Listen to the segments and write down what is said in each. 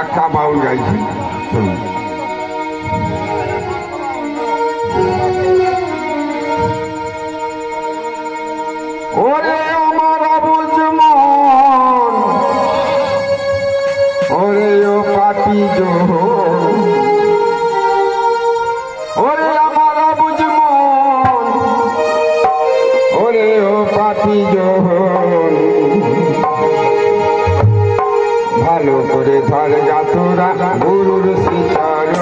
আখা বাউল গাইছি। ওরে আমার অবুজ মন ওরে ও পাপি জোহর ভালো করে ধর যাতরা গুরুর শ্রীচরণ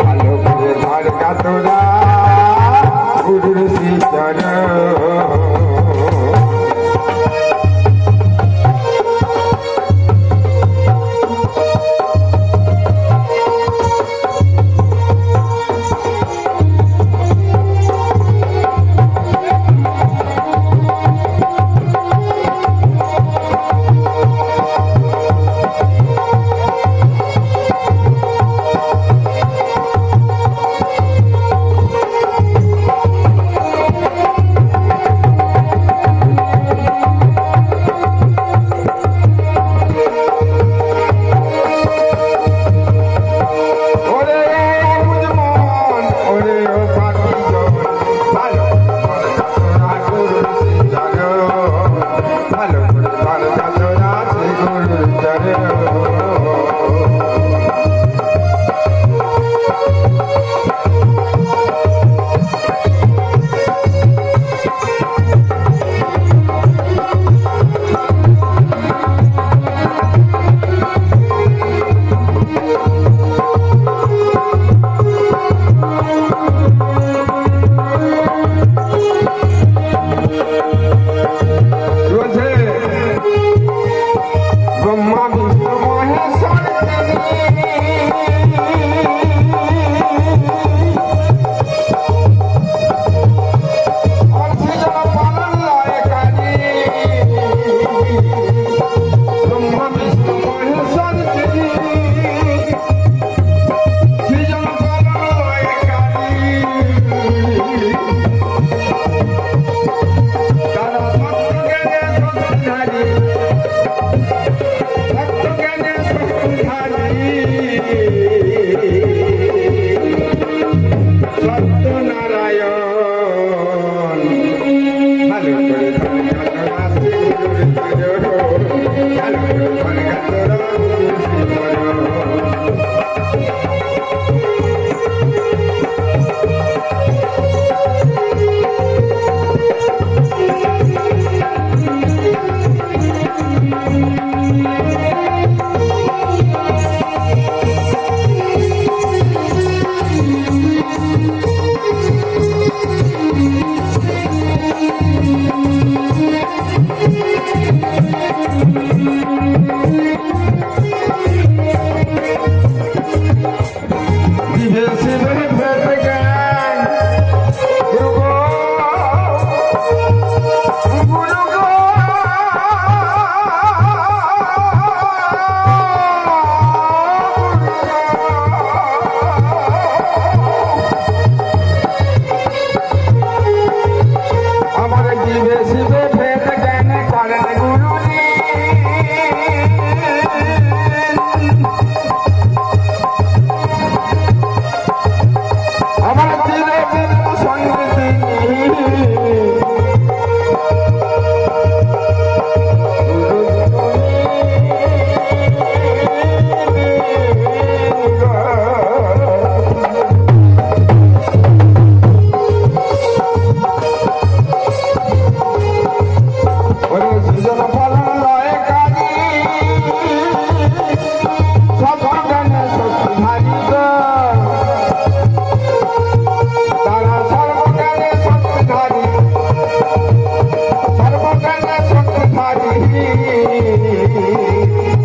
ভালো করে ধর যাতরা গুরুর শ্রীচরণ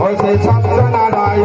ওই সেই সন্তানা রায়